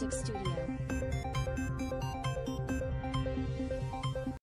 Music Studio.